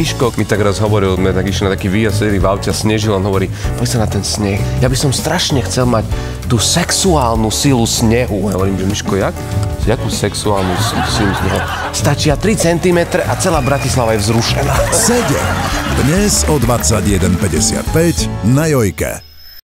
Miško mi tak raz hovoril, sme tak išli na taký výjazd, v aute snežil, on hovorí, poď sa na ten sneh. Ja by som strašne chcel mať tú sexuálnu silu snehu. Ja hovorím, že Miško, jak? Jakú sexuálnu silu snehu? Stačia 3 cm a celá Bratislava je vzrušená. 7. Dnes o 21.55 na Jojke.